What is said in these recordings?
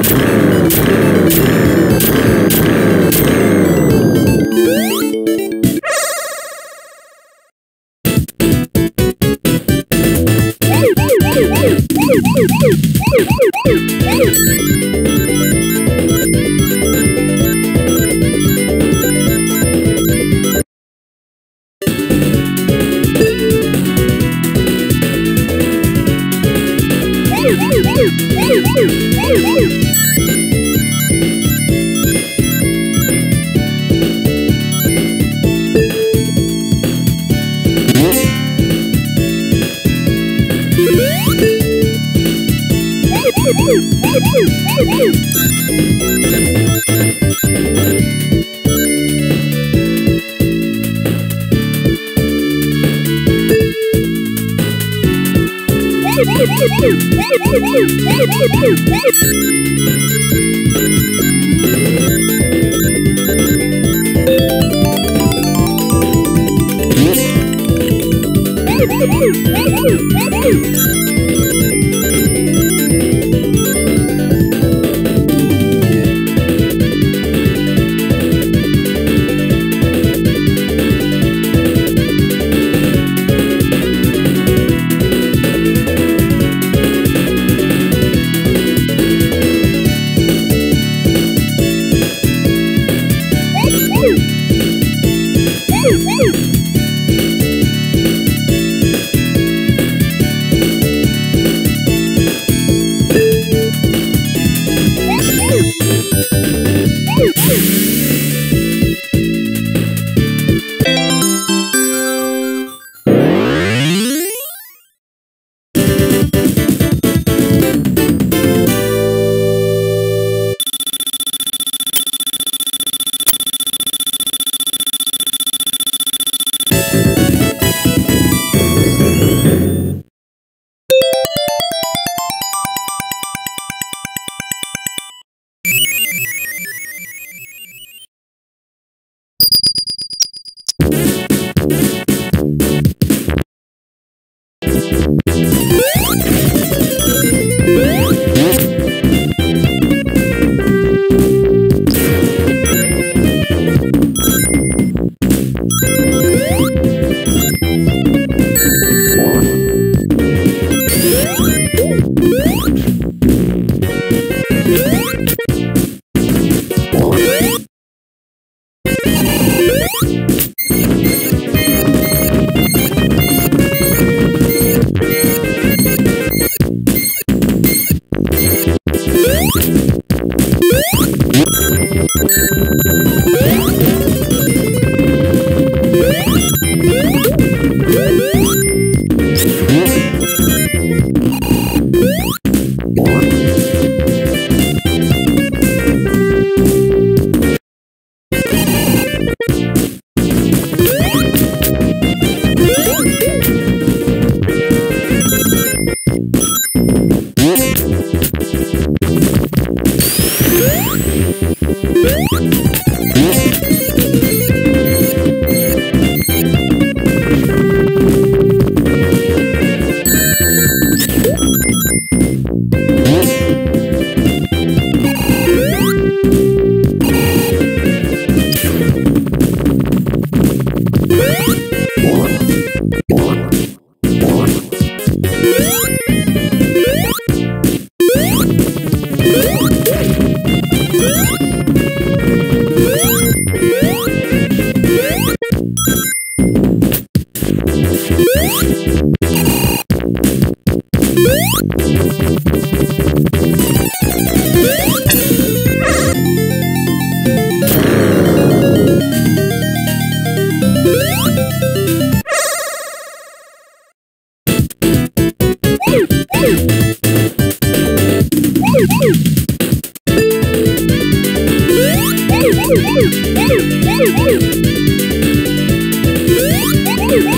Thank you. Woo! Yeah.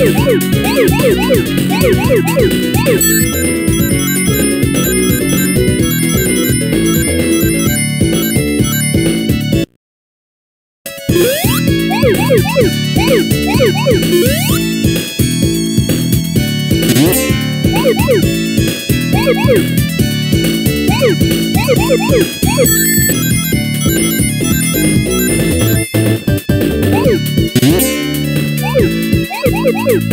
Woo! Woo!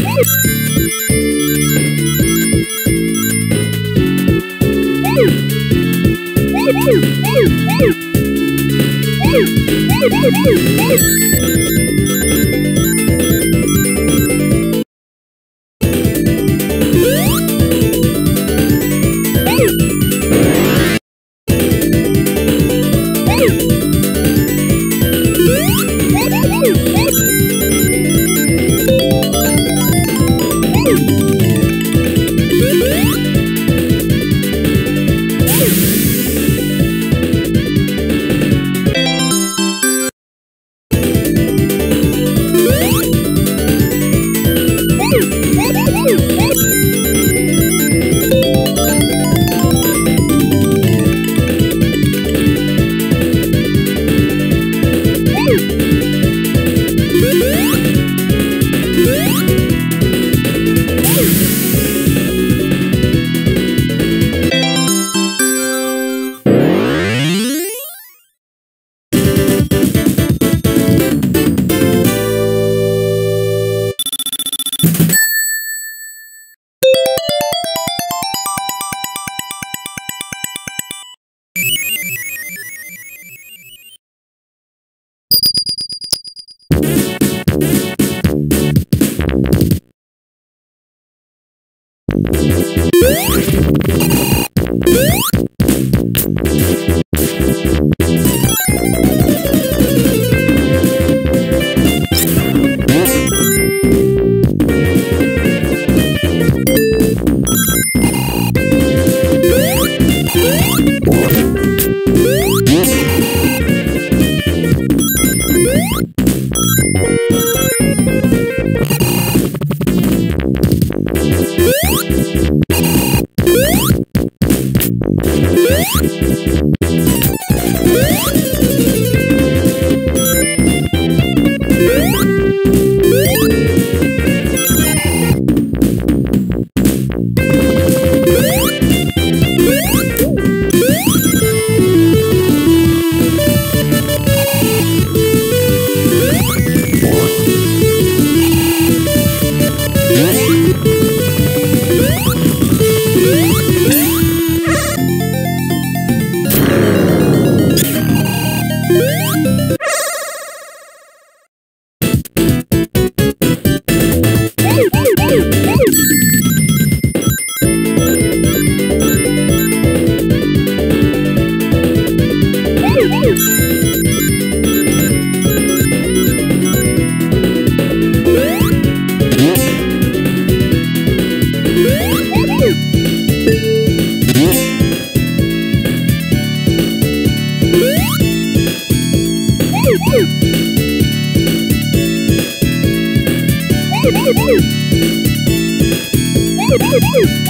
えっ!?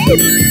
Thank you.